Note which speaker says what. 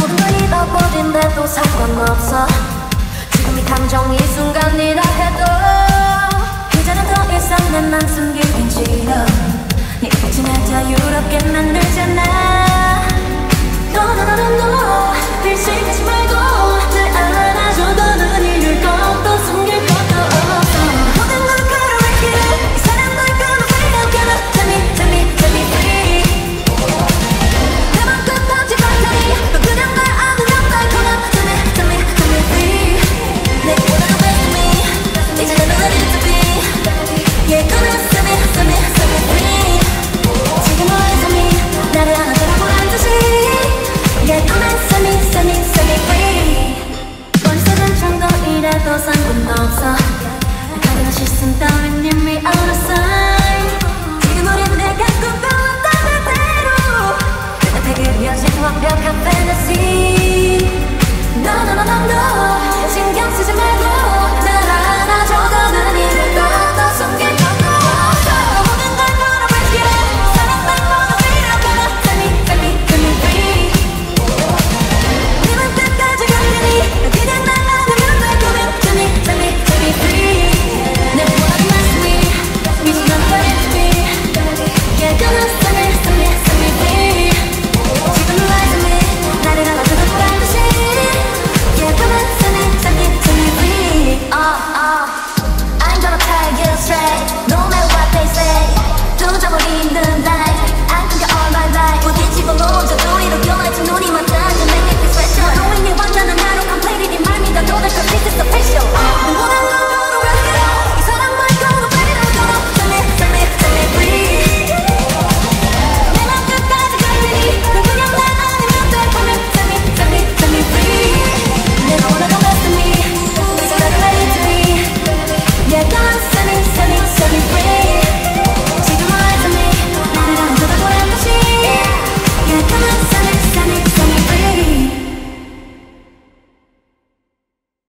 Speaker 1: 모두가 잃어버린데도 상관없어. 지금 이 감정 이 순간이라 해도 이제는 더 이상 내맘 숨기긴 싫어. 네 끝이 날 자유롭게 만들지 않아.